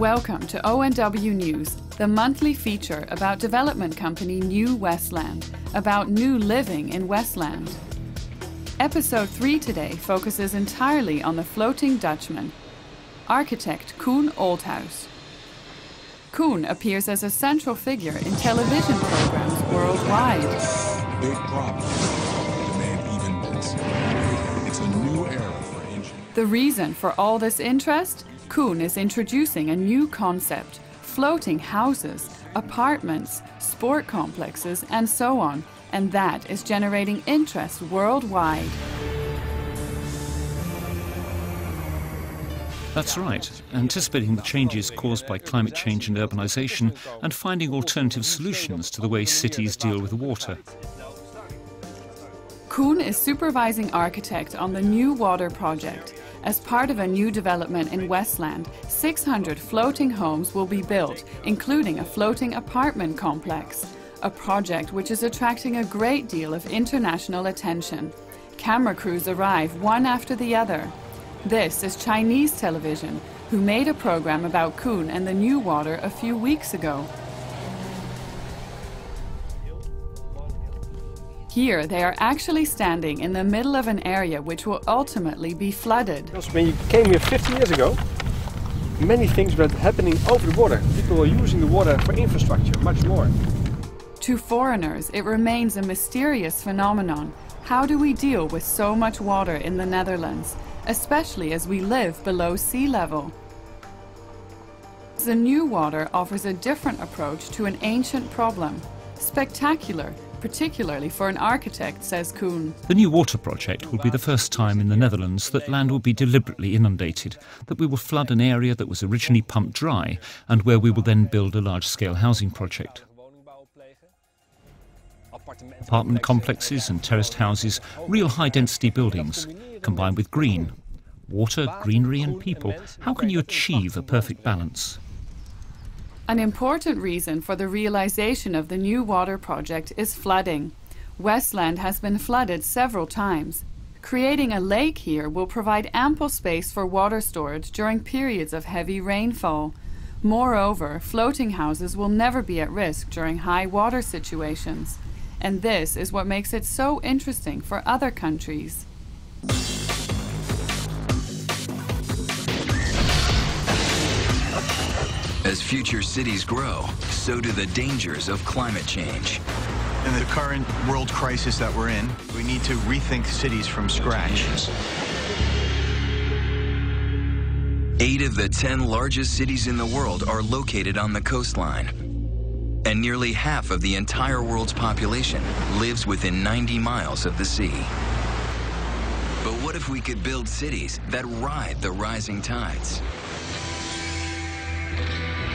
Welcome to ONW News, the monthly feature about development company New Westland, about new living in Westland. Episode 3 today focuses entirely on the floating Dutchman, architect Koen Olthuis. Koen appears as a central figure in television programs worldwide. Big problems demand even It's a new era for engineering. The reason for all this interest? Koen is introducing a new concept floating houses, apartments, sport complexes, and so on and that is generating interest worldwide. That's right, anticipating the changes caused by climate change and urbanisation and finding alternative solutions to the way cities deal with water. Koen is supervising architect on the New Water project. As part of a new development in Westland, 600 floating homes will be built, including a floating apartment complex a project which is attracting a great deal of international attention. Camera crews arrive one after the other. This is Chinese television, who made a program about Koen and the new water a few weeks ago. Here, they are actually standing in the middle of an area which will ultimately be flooded. Because when you came here 50 years ago, many things were happening over the water. People were using the water for infrastructure much more. To foreigners, it remains a mysterious phenomenon. How do we deal with so much water in the Netherlands, especially as we live below sea level? The new water offers a different approach to an ancient problem. Spectacular, particularly for an architect, says Koen. The new water project will be the first time in the Netherlands that land will be deliberately inundated, that we will flood an area that was originally pumped dry, and where we will then build a large scale housing project. Apartment complexes and terraced houses, real high density buildings, combined with green. Water, greenery, and people. How can you achieve a perfect balance? An important reason for the realization of the new water project is flooding. Westland has been flooded several times. Creating a lake here will provide ample space for water storage during periods of heavy rainfall. Moreover, floating houses will never be at risk during high water situations. And this is what makes it so interesting for other countries. As future cities grow, so do the dangers of climate change. In the current world crisis that we're in, we need to rethink cities from scratch. Eight of the 10 largest cities in the world are located on the coastline and nearly half of the entire world's population lives within 90 miles of the sea. But what if we could build cities that ride the rising tides?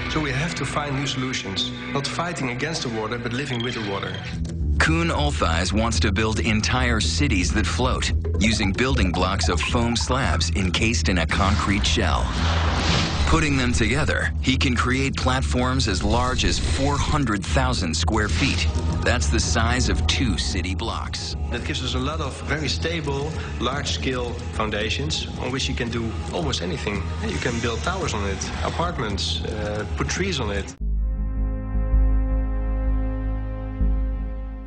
So we have to find new solutions, not fighting against the water, but living with the water. Koen Olthuis wants to build entire cities that float, using building blocks of foam slabs encased in a concrete shell. Putting them together, he can create platforms as large as 400,000 square feet. That's the size of two city blocks. That gives us a lot of very stable, large-scale foundations on which you can do almost anything. You can build towers on it, apartments, uh, put trees on it.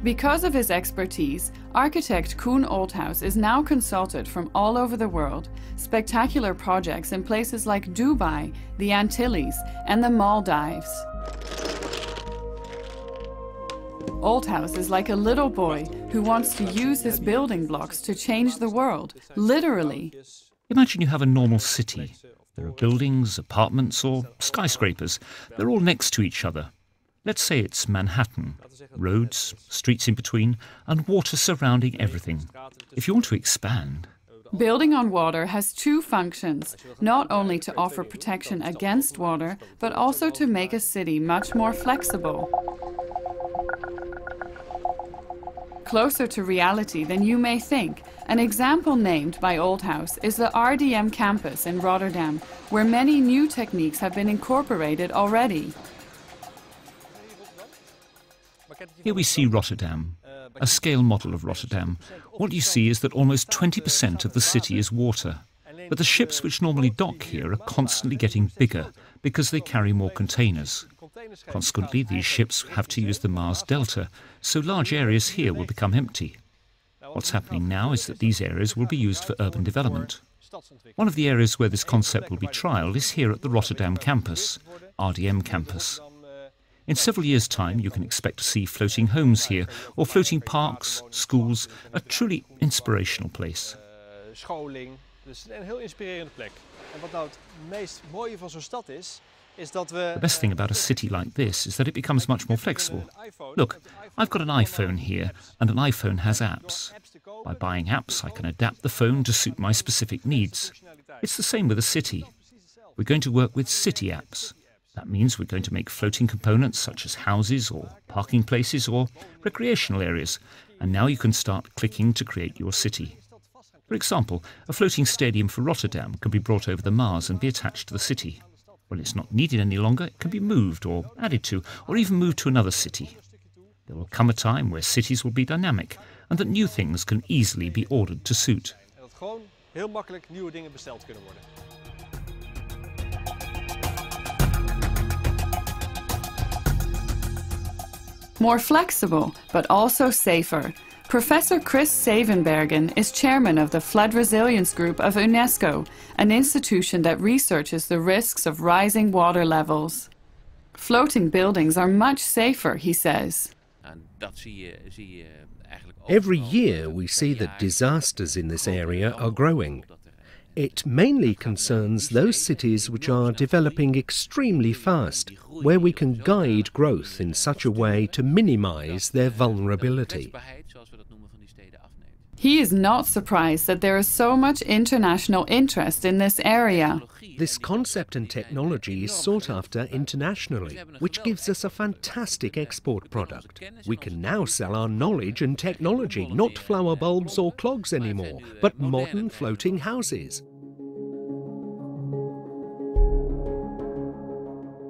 Because of his expertise, architect Koen Olthuis is now consulted from all over the world. Spectacular projects in places like Dubai, the Antilles, and the Maldives. Olthuis is like a little boy who wants to use his building blocks to change the world, literally. Imagine you have a normal city. There are buildings, apartments, or skyscrapers. They're all next to each other. Let's say it's Manhattan. Roads, streets in between, and water surrounding everything. If you want to expand, Building on water has two functions, not only to offer protection against water, but also to make a city much more flexible. Closer to reality than you may think, an example named by Olthuis is the RDM campus in Rotterdam, where many new techniques have been incorporated already. Here we see Rotterdam, a scale model of Rotterdam. What you see is that almost 20% of the city is water. But the ships which normally dock here are constantly getting bigger, because they carry more containers. Consequently, these ships have to use the Maas Delta, so large areas here will become empty. What's happening now is that these areas will be used for urban development. One of the areas where this concept will be trialled is here at the Rotterdam campus, RDM campus. In several years' time, you can expect to see floating homes here, or floating parks, schools, a truly inspirational place. Eh, scholing. Dus een heel inspirerende plek. En wat nou het meest mooie van zo'n stad is, is dat we... The best thing about a city like this is that it becomes much more flexible. Look, I've got an iPhone here, and an iPhone has apps. By buying apps, I can adapt the phone to suit my specific needs. It's the same with a city. We're going to work with city apps. That means we're going to make floating components such as houses or parking places or recreational areas, and now you can start clicking to create your city. For example, a floating stadium for Rotterdam can be brought over the Maas and be attached to the city. When it's not needed any longer, it can be moved or added to, or even moved to another city. There will come a time where cities will be dynamic and that new things can easily be ordered to suit. Heel makkelijk nieuwe dingen besteld kunnen worden. More flexible, but also safer. Professor Chris Zevenbergen is chairman of the Flood Resilience Group of UNESCO, an institution that researches the risks of rising water levels. Floating buildings are much safer, he says. En dat zie je, zie je eigenlijk Every year eh, we see that disasters in this area are growing. It mainly concerns those cities which are developing extremely fast, where we can guide growth in such a way to minimize their vulnerability. He is not surprised that there is so much international interest in this area. This concept and technology is sought after internationally, which gives us a fantastic export product. We can now sell our knowledge and technology, not flower bulbs or clogs anymore, but modern floating houses.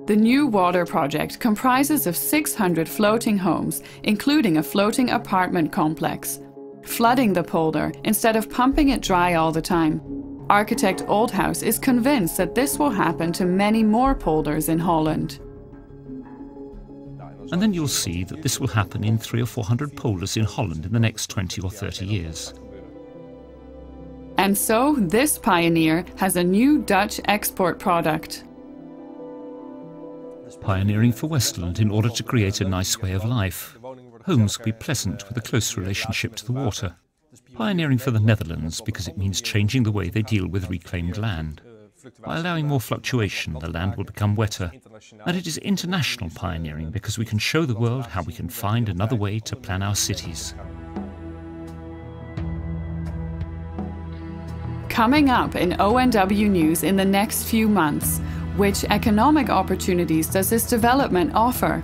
The New Water project comprises of 600 floating homes, including a floating apartment complex, flooding the polder instead of pumping it dry all the time. Architect Olthuis is convinced that this will happen to many more polders in Holland. And then you'll see that this will happen in three or four hundred polders in Holland in the next 20 or 30 years. And so, this pioneer has a new Dutch export product. Pioneering for Westland in order to create a nice way of life. Homes will be pleasant with a close relationship to the water. Pioneering for the Netherlands because it means changing the way they deal with reclaimed land. By allowing more fluctuation, the land will become wetter. And it is international pioneering because we can show the world how we can find another way to plan our cities. Coming up in ONW News in the next few months, which economic opportunities does this development offer?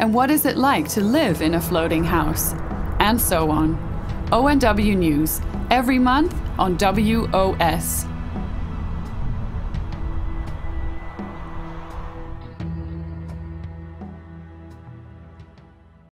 And what is it like to live in a floating house? And so on. ONW News, every month on WOS.